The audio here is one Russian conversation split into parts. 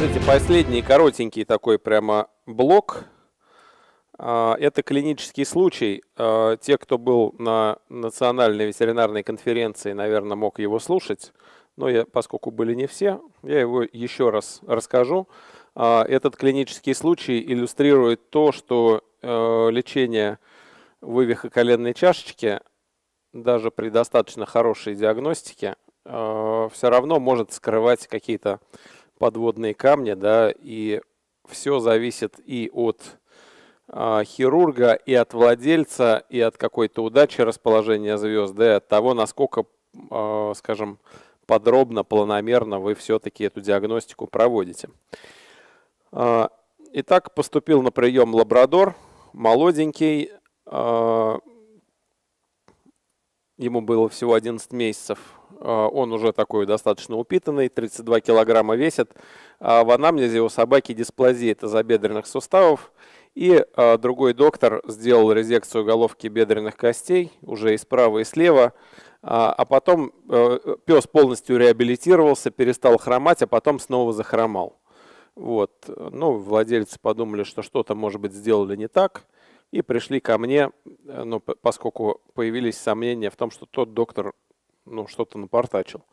Смотрите, последний коротенький такой прямо блок. А, это клинический случай. А, те, кто был на национальной ветеринарной конференции, наверное, мог его слушать. Но я, поскольку были не все, я его еще раз расскажу. А, этот клинический случай иллюстрирует то, что лечение вывиха коленной чашечки, даже при достаточно хорошей диагностике, все равно может скрывать какие-то подводные камни, да, и все зависит и от э, хирурга, и от владельца, и от какой-то удачи расположения звезд, да, и от того, насколько, э, скажем, подробно, планомерно вы все-таки эту диагностику проводите. Э, итак, поступил на прием лабрадор, молоденький, э, ему было всего 11 месяцев, он уже такой достаточно упитанный, 32 килограмма весит. А в анамнезе у собаки дисплазия тазобедренных суставов. И а, другой доктор сделал резекцию головки бедренных костей, уже и справа, и слева. А потом э, пес полностью реабилитировался, перестал хромать, а потом снова захромал. Вот. Ну, владельцы подумали, что что-то, может быть, сделали не так, и пришли ко мне, э, ну, поскольку появились сомнения в том, что тот доктор ну, что-то напортачил.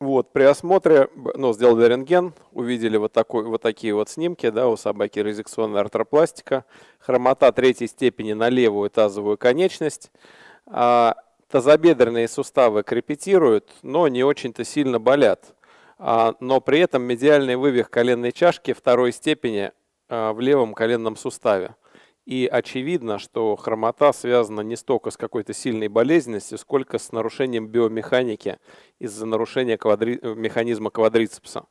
Вот, при осмотре, ну, сделали рентген, увидели вот, такой, вот такие вот снимки, да, у собаки резекционная артропластика, хромота третьей степени на левую тазовую конечность, а тазобедренные суставы крепетируют, но не очень-то сильно болят. А, но при этом медиальный вывих коленной чашки второй степени а, в левом коленном суставе. И очевидно, что хромота связана не столько с какой-то сильной болезненностью, сколько с нарушением биомеханики из-за нарушения квадри... механизма квадрицепса.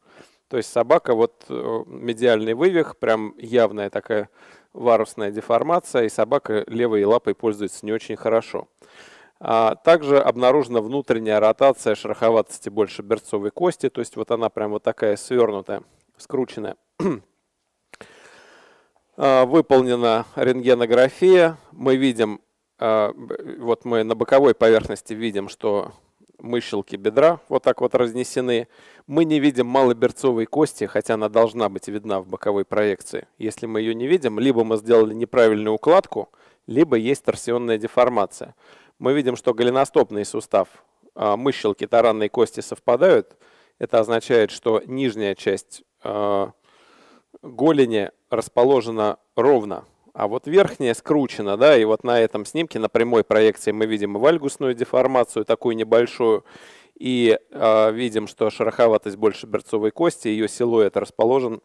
То есть собака, вот э, медиальный вывих, прям явная такая варусная деформация, и собака левой лапой пользуется не очень хорошо. А также обнаружена внутренняя ротация шероховатости больше берцовой кости, то есть вот она прям вот такая свернутая, скрученная. А, выполнена рентгенография. Мы видим, а, вот мы на боковой поверхности видим, что мыщелки бедра вот так вот разнесены. Мы не видим малоберцовой кости, хотя она должна быть видна в боковой проекции. Если мы ее не видим, либо мы сделали неправильную укладку, либо есть торсионная деформация. Мы видим, что голеностопный сустав, а, мыщелки таранной кости совпадают. Это означает, что нижняя часть голени расположена ровно, а вот верхняя скручена, да, и вот на этом снимке, на прямой проекции мы видим и вальгусную деформацию, такую небольшую, и э, видим, что шероховатость больше берцовой кости, ее силуэт расположен,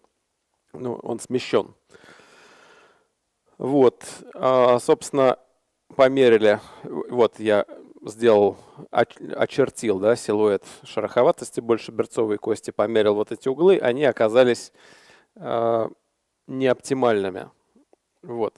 ну, он смещен. Вот, э, собственно, померили, вот я сделал, очертил, да, силуэт шероховатости больше берцовой кости, померил вот эти углы, они оказались неоптимальными. Вот.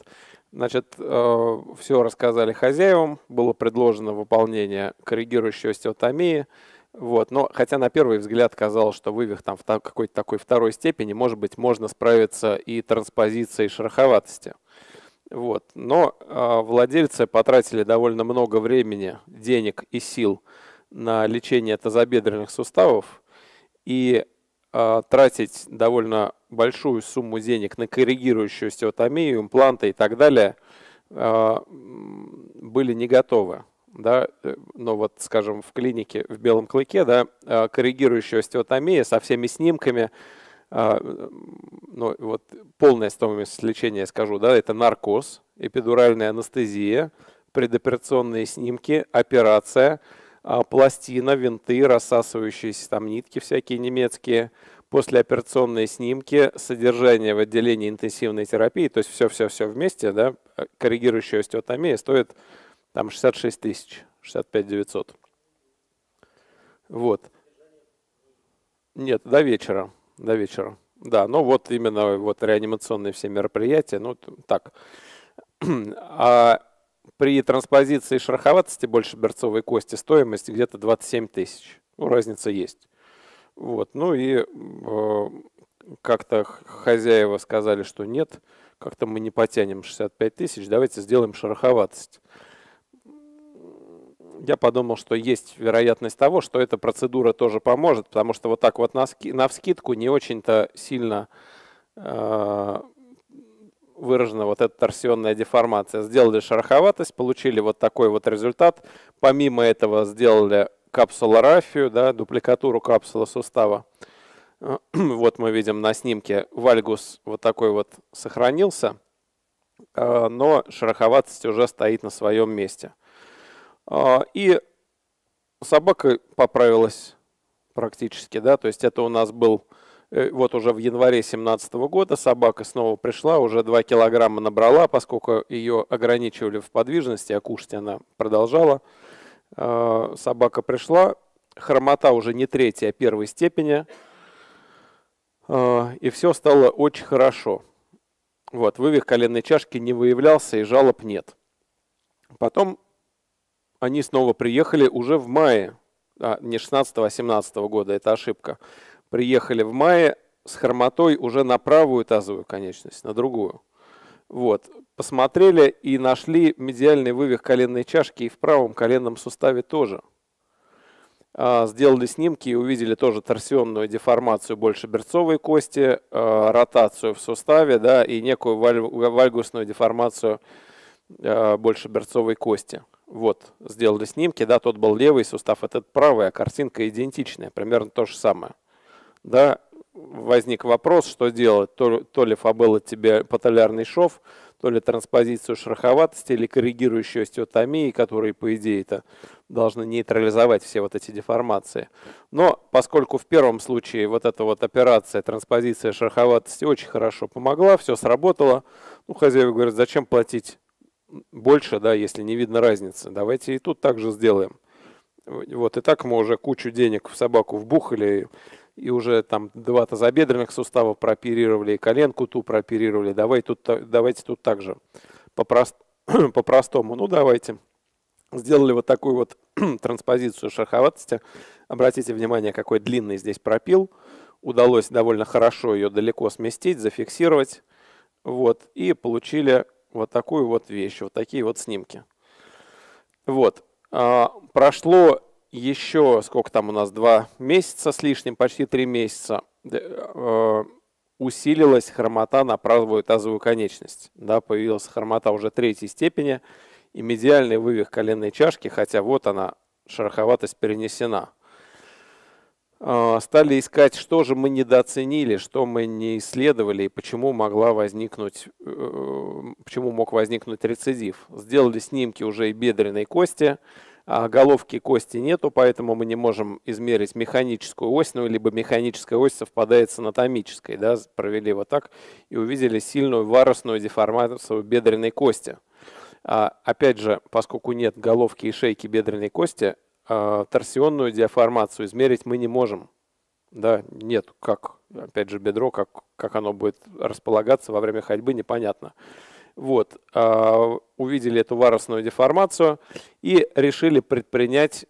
Значит, э, все рассказали хозяевам, было предложено выполнение коррегирующей остеотомии. Вот. Но хотя на первый взгляд казалось, что вывих там в какой-то такой второй степени, может быть, можно справиться и транспозицией шероховатости. Вот. Но э, владельцы потратили довольно много времени, денег и сил на лечение тазобедренных суставов. И тратить довольно большую сумму денег на коррегирующую остеотомию, импланты и так далее, э, были не готовы. Да, но вот, скажем, в клинике в Белом Клыке, да, э, коррегирующая остеотомия со всеми снимками, ну, вот полная стоимость лечения, я скажу, да, это наркоз, эпидуральная анестезия, предоперационные снимки, операция – а, пластина, винты, рассасывающиеся там нитки всякие немецкие, послеоперационные снимки, содержание в отделении интенсивной терапии, то есть все-все-все вместе, да, коррегирующая остеотомия стоит там 66 тысяч, 65 900. Вот. Нет, до вечера, до вечера. Да, ну вот именно вот реанимационные все мероприятия, ну так. А при транспозиции шероховатости больше берцовой кости стоимость где-то 27 тысяч. Ну, разница есть. Вот. Ну и э, как-то хозяева сказали, что нет, как-то мы не потянем 65 тысяч, давайте сделаем шероховатость. я подумал, что есть вероятность того, что эта процедура тоже поможет, потому что вот так вот на, ски, на вскидку не очень-то сильно э, выражена вот эта торсионная деформация. Сделали шероховатость, получили вот такой вот результат. Помимо этого сделали капсулорафию, да, дупликатуру капсулы сустава. Вот мы видим на снимке вальгус вот такой вот сохранился, э, но шероховатость уже стоит на своем месте. Э, и собака поправилась практически, да, то есть это у нас был Э, вот уже в январе 2017 года собака снова пришла, уже 2 килограмма набрала, поскольку ее ограничивали в подвижности, а кушать она продолжала. Э, собака пришла, хромота уже не третья, а первой степени, э, и все стало очень хорошо. Вот, вывих коленной чашки не выявлялся и жалоб нет. Потом они снова приехали уже в мае, а, не 16 а 17 года, это ошибка приехали в мае с хромотой уже на правую тазовую конечность, на другую. Вот. Посмотрели и нашли медиальный вывих коленной чашки и в правом коленном суставе тоже. А, сделали снимки и увидели тоже торсионную деформацию больше берцовой кости, а, ротацию в суставе да, и некую вальгусную деформацию а, больше берцовой кости. Вот, сделали снимки, да, тот был левый сустав, этот правый, а картинка идентичная, примерно то же самое да, возник вопрос, что делать, то, то ли фабелла тебе патолярный шов, то ли транспозицию шероховатости или коррегирующую остеотомии, которые, по идее, это должны нейтрализовать все вот эти деформации. Но поскольку в первом случае вот эта вот операция, транспозиция шероховатости очень хорошо помогла, все сработало, ну, хозяева говорят, зачем платить больше, да, если не видно разницы, давайте и тут также сделаем. Вот, и так мы уже кучу денег в собаку вбухали, и уже там два тазобедренных сустава прооперировали, и коленку ту прооперировали. Давай тут, давайте тут также по-простому. ну, давайте. Сделали вот такую вот транспозицию шероховатости. Обратите внимание, какой длинный здесь пропил. Удалось довольно хорошо ее далеко сместить, зафиксировать. Вот, и получили вот такую вот вещь, вот такие вот снимки. Вот. А, прошло еще, сколько там у нас, два месяца с лишним, почти три месяца, э, усилилась хромота на правую тазовую конечность. Да, появилась хромота уже третьей степени и медиальный вывих коленной чашки, хотя вот она, шероховатость перенесена. Э, стали искать, что же мы недооценили, что мы не исследовали и почему могла возникнуть, э, почему мог возникнуть рецидив. Сделали снимки уже и бедренной кости, а головки кости нету, поэтому мы не можем измерить механическую ось, ну, либо механическая ось совпадает с анатомической, да, провели вот так и увидели сильную варусную деформацию бедренной кости. А, опять же, поскольку нет головки и шейки бедренной кости, а, торсионную деформацию измерить мы не можем. Да, нет, как, опять же, бедро, как, как оно будет располагаться во время ходьбы, непонятно. Вот, э, увидели эту варусную деформацию и решили предпринять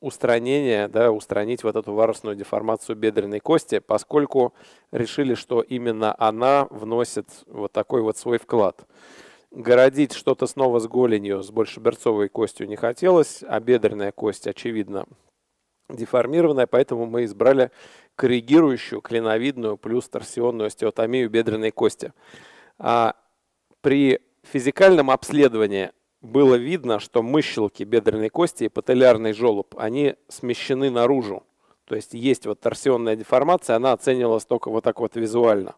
устранение, да, устранить вот эту варусную деформацию бедренной кости, поскольку решили, что именно она вносит вот такой вот свой вклад. Городить что-то снова с голенью, с большеберцовой костью не хотелось, а бедренная кость, очевидно, деформированная, поэтому мы избрали коррегирующую клиновидную плюс торсионную остеотомию бедренной кости. А при физикальном обследовании было видно, что мыщелки бедренной кости и пателлярный желоб, они смещены наружу. То есть есть вот торсионная деформация, она оценивалась только вот так вот визуально.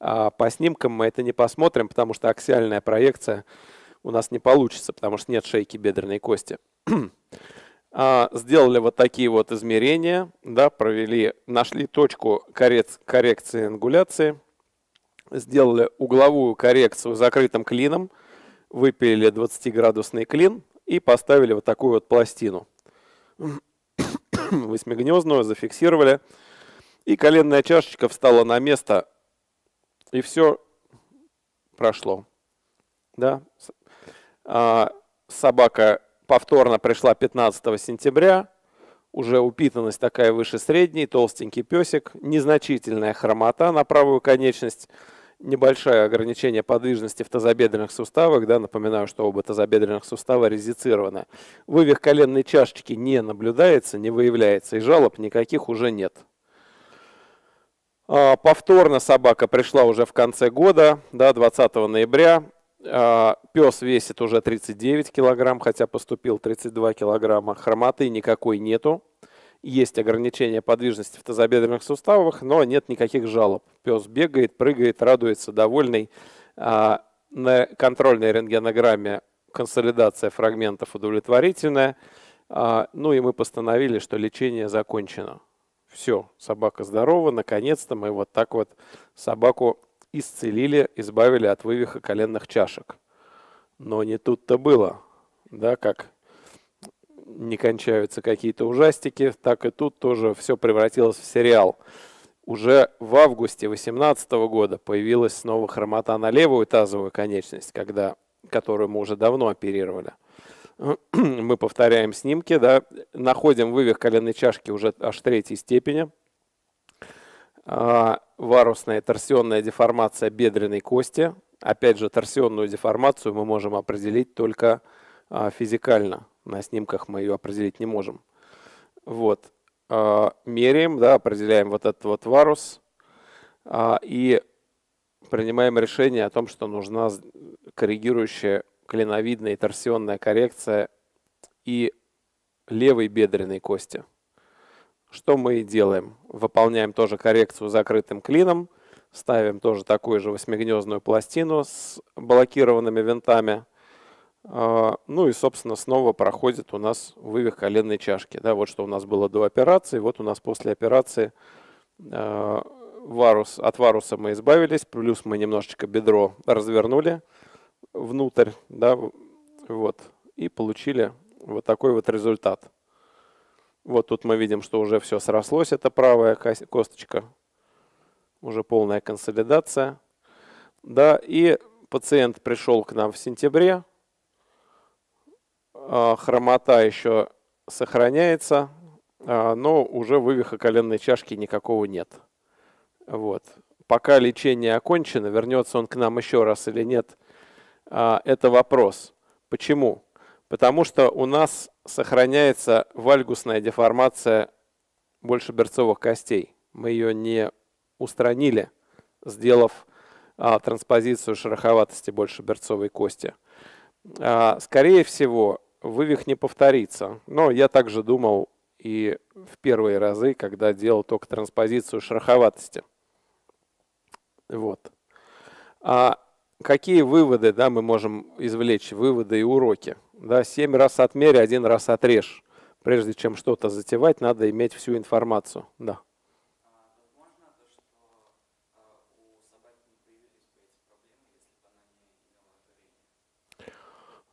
А по снимкам мы это не посмотрим, потому что аксиальная проекция у нас не получится, потому что нет шейки бедренной кости. а, сделали вот такие вот измерения, да, провели, нашли точку коррекции ангуляции, сделали угловую коррекцию закрытым клином, выпилили 20-градусный клин и поставили вот такую вот пластину. Восьмигнездную зафиксировали. И коленная чашечка встала на место, и все прошло. Да? А, собака повторно пришла 15 сентября. Уже упитанность такая выше средней, толстенький песик, незначительная хромота на правую конечность – небольшое ограничение подвижности в тазобедренных суставах. Да, напоминаю, что оба тазобедренных сустава резицированы. Вывих коленной чашечки не наблюдается, не выявляется, и жалоб никаких уже нет. А, повторно собака пришла уже в конце года, да, 20 ноября. А, Пес весит уже 39 килограмм, хотя поступил 32 килограмма. Хромоты никакой нету. Есть ограничение подвижности в тазобедренных суставах, но нет никаких жалоб. Пес бегает, прыгает, радуется, довольный. А, на контрольной рентгенограмме консолидация фрагментов удовлетворительная. Ну и мы постановили, что лечение закончено. Все, собака здорова, наконец-то мы вот так вот собаку исцелили, избавили от вывиха коленных чашек. Но не тут-то было, да, как не кончаются какие-то ужастики, так и тут тоже все превратилось в сериал. Уже в августе 2018 года появилась снова хромота на левую тазовую конечность, когда, которую мы уже давно оперировали – мы повторяем снимки, да, находим вывих коленной чашки уже аж третьей степени. А, варусная торсионная деформация бедренной кости. Опять же, торсионную деформацию мы можем определить только а, физикально. На снимках мы ее определить не можем. Вот. А, меряем, да, определяем вот этот вот варус и принимаем решение о том, что нужна коррегирующая клиновидная и торсионная коррекция и левой бедренной кости. Что мы и делаем? Выполняем тоже коррекцию закрытым клином, ставим тоже такую же восьмигнездную пластину с блокированными винтами. А, ну и, собственно, снова проходит у нас вывих коленной чашки. Да, вот что у нас было до операции, вот у нас после операции а, варус, от варуса мы избавились, плюс мы немножечко бедро развернули внутрь, да, вот, и получили вот такой вот результат. Вот тут мы видим, что уже все срослось, это правая косточка, уже полная консолидация. Да, и пациент пришел к нам в сентябре, хромота еще сохраняется, а, но уже вывиха коленной чашки никакого нет. Вот. Пока лечение окончено, вернется он к нам еще раз или нет, а, это вопрос. Почему? Потому что у нас сохраняется вальгусная деформация большеберцовых костей. Мы ее не устранили, сделав а, транспозицию шероховатости большеберцовой кости. А, скорее всего, вывих не повторится. Но я также думал и в первые разы, когда делал только транспозицию шероховатости. Вот. А какие выводы да, мы можем извлечь, выводы и уроки? Да, семь раз отмерь, один раз отрежь. Прежде чем что-то затевать, надо иметь всю информацию. Да.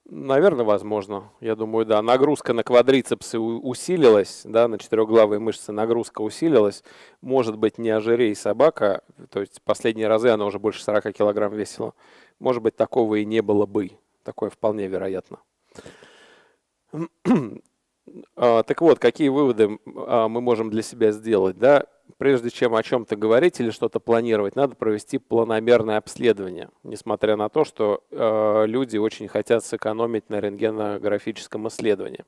Наверное, возможно. Я думаю, да. Нагрузка на квадрицепсы усилилась, да, на четырехглавые мышцы нагрузка усилилась. Может быть, не ожирей собака, то есть последние разы она уже больше 40 килограмм весила. Может быть, такого и не было бы. Такое вполне вероятно. А, так вот, какие выводы а, мы можем для себя сделать? Да? Прежде чем о чем-то говорить или что-то планировать, надо провести планомерное обследование, несмотря на то, что а, люди очень хотят сэкономить на рентгенографическом исследовании.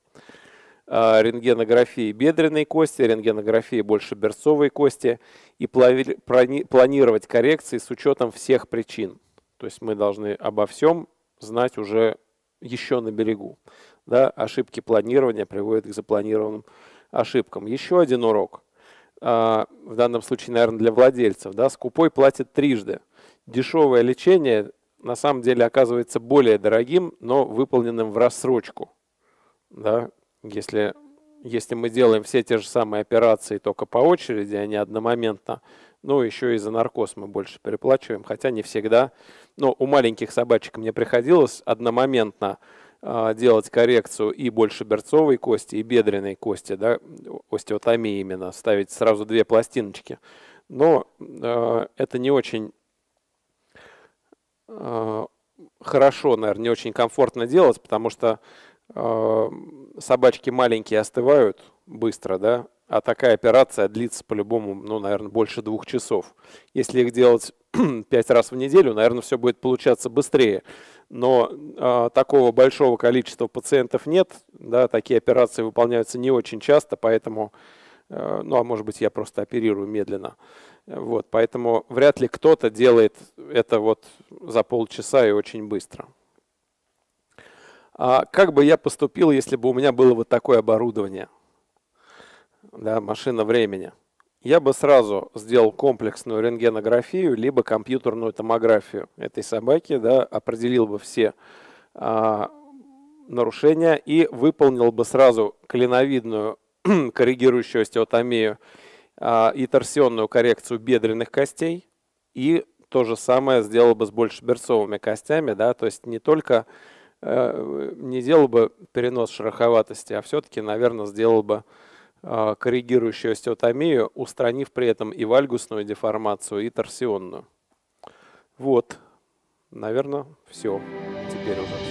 Рентгенографии бедренной кости, рентгенографии больше берцовой кости и планировать коррекции с учетом всех причин. То есть мы должны обо всем знать уже еще на берегу. Да, ошибки планирования приводят к запланированным ошибкам. Еще один урок. А, в данном случае, наверное, для владельцев. Да, скупой платит трижды. Дешевое лечение на самом деле оказывается более дорогим, но выполненным в рассрочку. Да, если, если мы делаем все те же самые операции только по очереди, а не одномоментно, ну, еще и за наркоз мы больше переплачиваем, хотя не всегда. Но у маленьких собачек мне приходилось одномоментно делать коррекцию и больше берцовой кости, и бедренной кости, да, остеотомии именно, ставить сразу две пластиночки. Но э, это не очень э, хорошо, наверное, не очень комфортно делать, потому что э, собачки маленькие остывают быстро, да, а такая операция длится по-любому, ну, наверное, больше двух часов. Если их делать пять раз в неделю, наверное, все будет получаться быстрее. Но э, такого большого количества пациентов нет, да, такие операции выполняются не очень часто, поэтому, э, ну, а может быть, я просто оперирую медленно. Вот, поэтому вряд ли кто-то делает это вот за полчаса и очень быстро. А как бы я поступил, если бы у меня было вот такое оборудование? Да, машина времени, я бы сразу сделал комплексную рентгенографию, либо компьютерную томографию этой собаки, да, определил бы все а, нарушения и выполнил бы сразу клиновидную коррегирующую остеотомию а, и торсионную коррекцию бедренных костей и то же самое сделал бы с большеберцовыми костями, да, то есть не только э, не делал бы перенос шероховатости, а все-таки, наверное, сделал бы коррегирующую остеотомию, устранив при этом и вальгусную деформацию, и торсионную. Вот, наверное, все. Теперь уже.